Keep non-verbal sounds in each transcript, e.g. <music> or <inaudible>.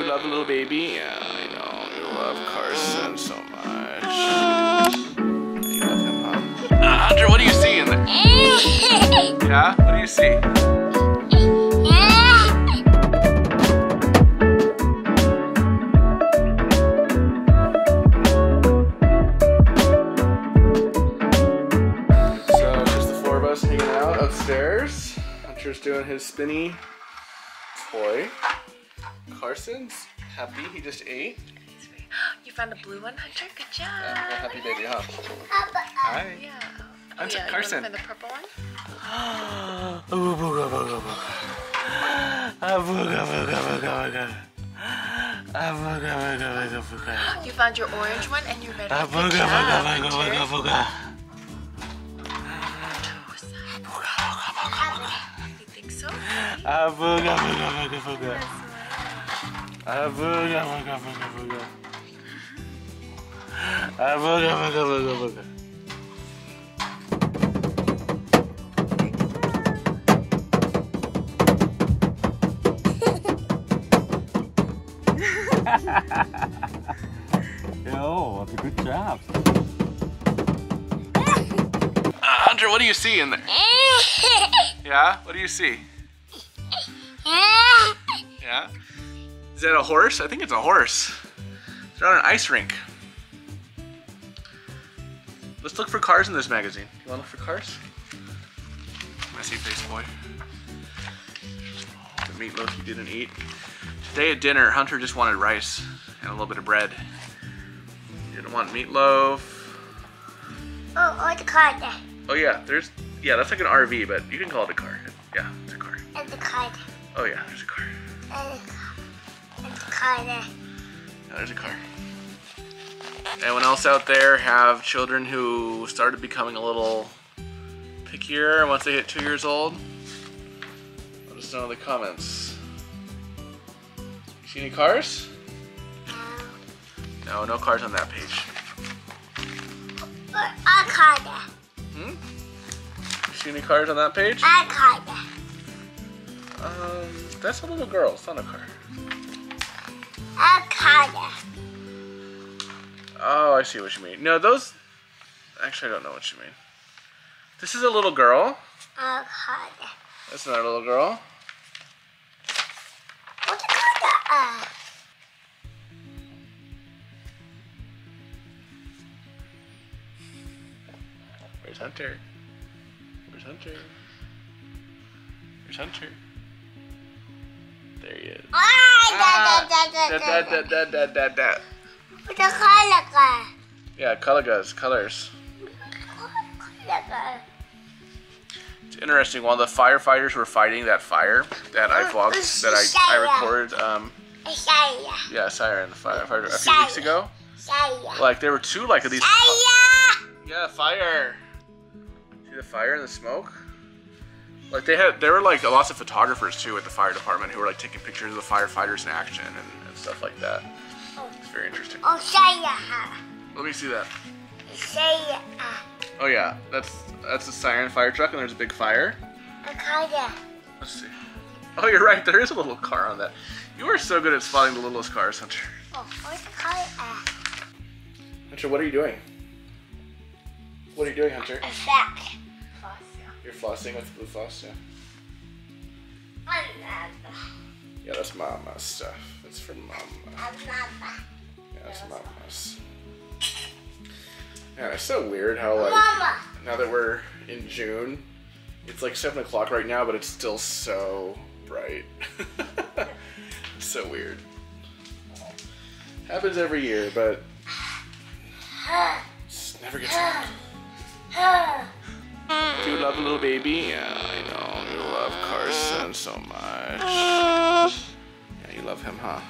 you love little baby? Yeah, I know. You love Carson so much. You love him, huh? Uh, Hunter, what do you see in there? <laughs> Yeah? What do you see? So, just the four of us hanging out upstairs. Hunter's doing his spinny toy. Carson's. Happy, he just ate. You found a blue one, Hunter? Good job. Yeah, a happy baby, huh? Hi. Yeah. Oh, Hunter yeah, Carson. You the purple one? you found your orange one and your red one. Good job, Hunter. Abuga, abuga, abuga, abuga. Avuga, avuga, avuga, avuga. Avuga, avuga, avuga, avuga. Yo, that's a good job. Uh, Hunter, what do you see in there? <laughs> yeah? What do you see? yeah? Is that a horse? I think it's a horse. They're on an ice rink. Let's look for cars in this magazine. You wanna look for cars? Messy face boy. The meatloaf you didn't eat. Today at dinner, Hunter just wanted rice and a little bit of bread. He didn't want meatloaf. Oh, oh, the card there. Oh yeah, there's yeah, that's like an RV, but you can call it a car. Yeah, it's a car. And the car. Oh yeah, there's a car. And the card. Card there. There's a car. Anyone else out there have children who started becoming a little pickier once they hit two years old? Let us know in the comments. You see any cars? No, no cars on that page. Or a card there. Hmm? You see any cars on that page? A card there. Um, that's a little girl. It's not a car. A there. Oh, I see what you mean. No, those. Actually, I don't know what you mean. This is a little girl. A there. That's not a little girl. What's card? Uh, Where's Hunter? Where's Hunter? Where's Hunter? There he is. ah, Kalaga. Yeah, Kalaga's colors. It's interesting. While the firefighters were fighting that fire that I vlogged, that I, I recorded, um, yeah, siren. the firefighter a few weeks ago. Like there were two like of these. Yeah, fire. See the fire and the smoke. Like they had, there were like lots of photographers too at the fire department who were like taking pictures of the firefighters in action and, and stuff like that. It's very interesting. Oh, Saya. Let me see that. Saya. Oh yeah, that's that's a siren fire truck and there's a big fire. A card there. Let's see. Oh, you're right. There is a little car on that. You are so good at spotting the littlest cars, Hunter. Oh, what's the color? Uh, Hunter, what are you doing? What are you doing, Hunter? a sack. You're flossing with blue floss, yeah. Yeah, that's mama stuff. It's for mama. Yeah, that's mama's. Yeah, it's so weird how like now that we're in June, it's like seven o'clock right now, but it's still so bright. so weird. Happens every year, but never gets old. Do you love a little baby? Yeah, I know. You love Carson so much. <sighs> Yeah, you love him, huh?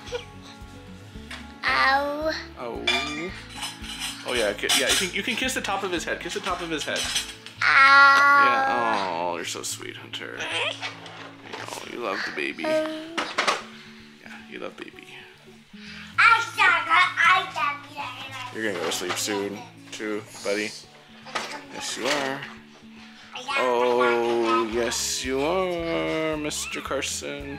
Ow. Oh. Oh yeah, yeah. You can you can kiss the top of his head. Kiss the top of his head. Ow. Yeah. Oh, you're so sweet, Hunter. Oh, you love the baby. Yeah, you love baby. I suck. I suck. You're gonna go to sleep soon, too, buddy. Yes, you are. Oh, yes, you are, Mr. Carson.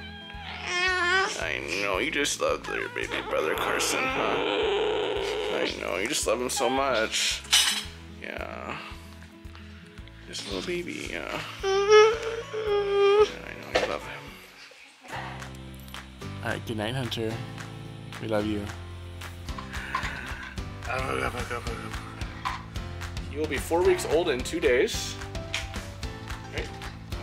I know, you just love your baby brother Carson, huh? I know, you just love him so much. Yeah. A little baby, yeah. I know, you love him. Alright, good night, Hunter. We love you. You'll be four weeks old in two days.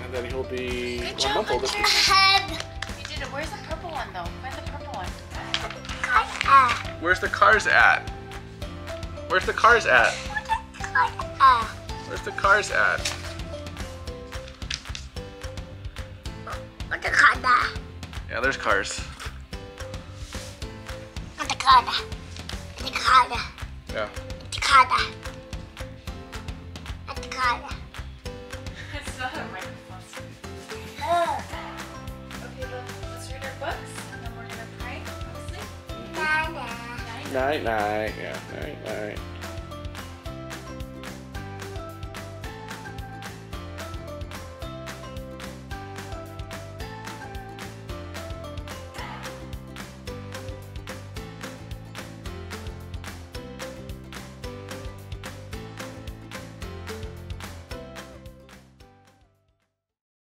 Right? And then he'll be Good one job, month old this Hunter. week. You did it. Where's the purple one though? Find the purple one. Where's the cars at? Where's the cars at? Where's the cars at? what the color? Yeah, there's cars. What the color? The color. Yeah. The color. Night, night. Yeah, night, night.